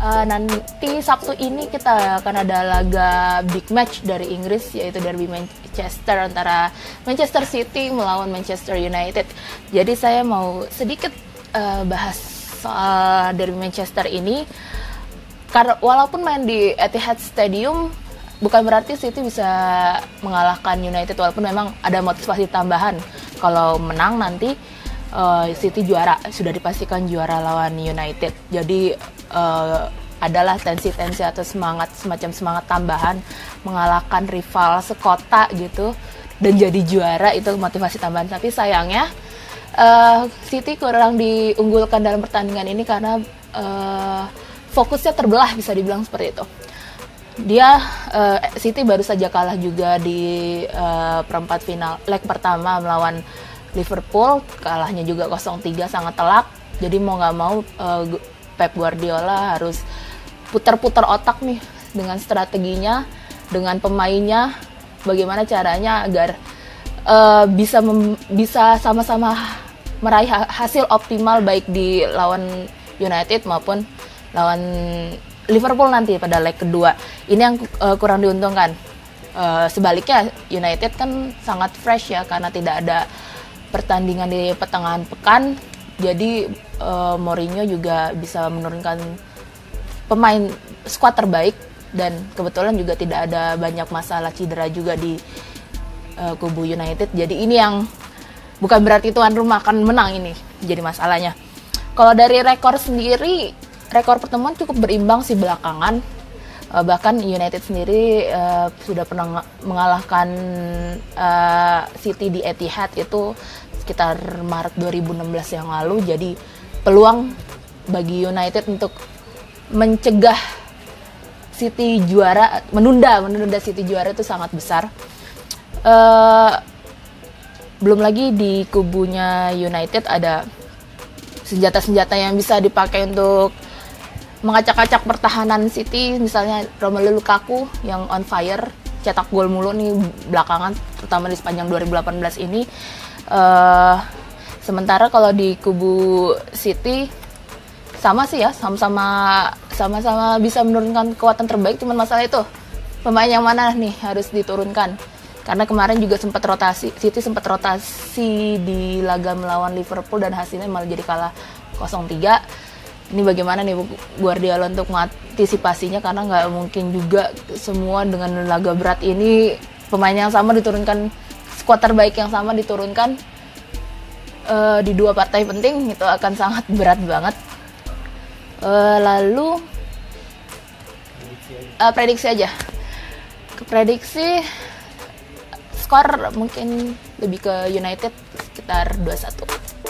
Uh, nanti Sabtu ini kita akan ada laga big match dari Inggris yaitu derby Manchester antara Manchester City melawan Manchester United. Jadi saya mau sedikit uh, bahas soal derby Manchester ini karena walaupun main di Etihad Stadium bukan berarti City bisa mengalahkan United walaupun memang ada motivasi tambahan kalau menang nanti uh, City juara sudah dipastikan juara lawan United. Jadi uh, adalah tensi-tensi atau semangat semacam semangat tambahan mengalahkan rival sekota gitu dan jadi juara itu motivasi tambahan. Tapi sayangnya uh, City kurang diunggulkan dalam pertandingan ini karena uh, fokusnya terbelah bisa dibilang seperti itu. Dia uh, City baru saja kalah juga di uh, perempat final leg pertama melawan Liverpool kalahnya juga 0-3 sangat telak jadi mau nggak mau uh, Pep Guardiola harus putar-putar otak nih dengan strateginya dengan pemainnya bagaimana caranya agar uh, bisa bisa sama-sama meraih hasil optimal baik di lawan United maupun lawan Liverpool nanti pada leg kedua. Ini yang uh, kurang diuntungkan. Uh, sebaliknya United kan sangat fresh ya karena tidak ada pertandingan di pertengahan pekan. Jadi uh, Mourinho juga bisa menurunkan pemain skuad terbaik dan kebetulan juga tidak ada banyak masalah cedera juga di uh, kubu United. Jadi ini yang bukan berarti tuan rumah akan menang ini jadi masalahnya. Kalau dari rekor sendiri rekor pertemuan cukup berimbang sih belakangan. Uh, bahkan United sendiri uh, sudah pernah mengalahkan uh, City di Etihad itu sekitar Maret 2016 yang lalu. Jadi peluang bagi United untuk mencegah City juara, menunda menunda City juara itu sangat besar. Uh, belum lagi di kubunya United ada senjata-senjata yang bisa dipakai untuk mengacak-acak pertahanan City misalnya Romelu Lukaku yang on fire cetak gol mulu nih belakangan terutama di sepanjang 2018 ini. Uh, sementara kalau di kubu City sama sih ya sama-sama sama-sama bisa menurunkan kekuatan terbaik cuman masalah itu pemain yang mana nih harus diturunkan? Karena kemarin juga sempat rotasi City sempat rotasi di laga melawan Liverpool dan hasilnya malah jadi kalah 0-3 ini bagaimana nih Guardiola untuk mengantisipasinya? Karena nggak mungkin juga semua dengan laga berat ini pemain yang sama diturunkan skuad terbaik yang sama diturunkan uh, di dua partai penting itu akan sangat berat banget. Uh, lalu uh, prediksi aja. Prediksi skor mungkin lebih ke United sekitar 2-1